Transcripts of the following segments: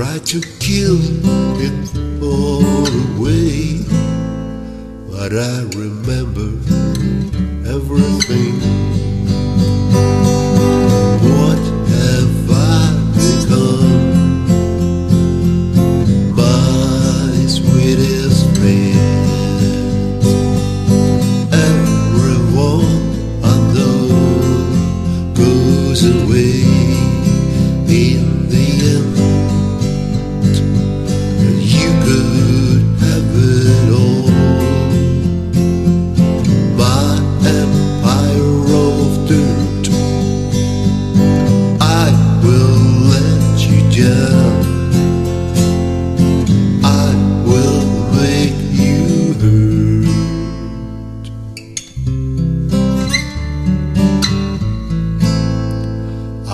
Try to kill it all away, but I remember everything. What have I become? My sweetest friend. Everyone I know goes away in the end.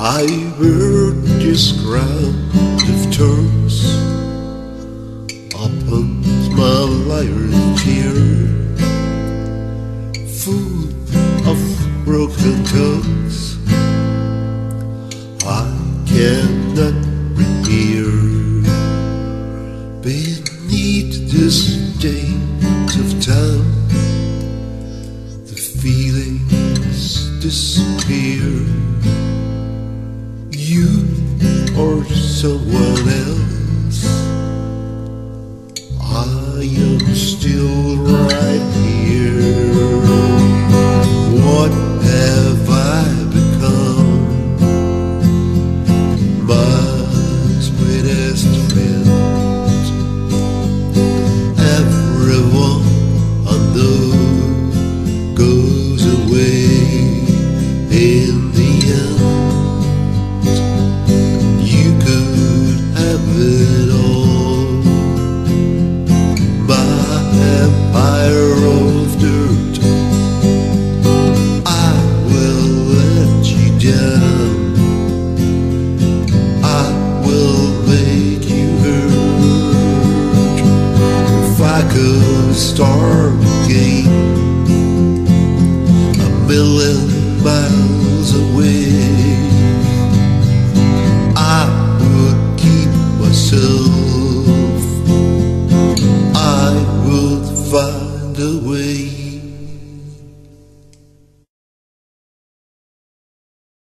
I heard crowd of turns upon my lyre's tear, full of broken tongues. I cannot repair beneath this stains of time. The feelings disappear. Or someone else. Could start again, a million miles away. I would keep myself. I would find a way.